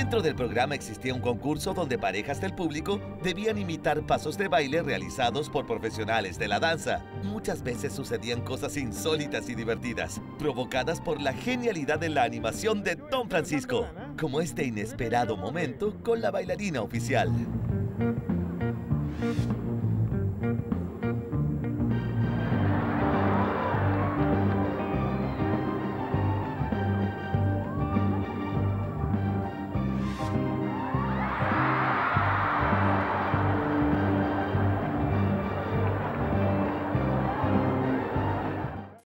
Dentro del programa existía un concurso donde parejas del público debían imitar pasos de baile realizados por profesionales de la danza. Muchas veces sucedían cosas insólitas y divertidas, provocadas por la genialidad de la animación de Don Francisco, como este inesperado momento con la bailarina oficial.